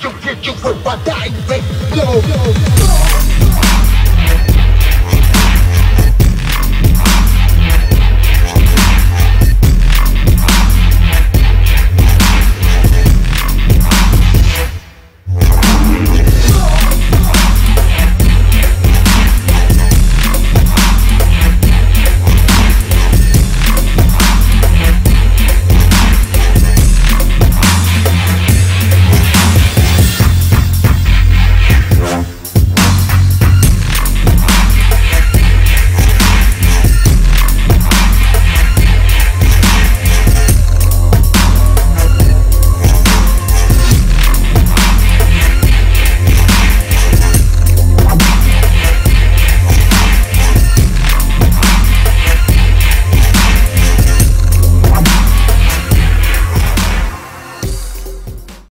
get you get you for my dying baby. Yo, yo.